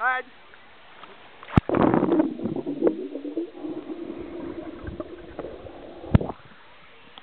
All right.